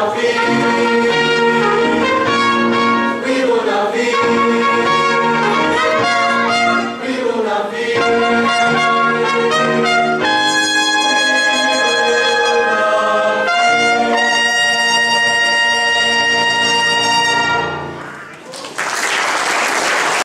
Salve!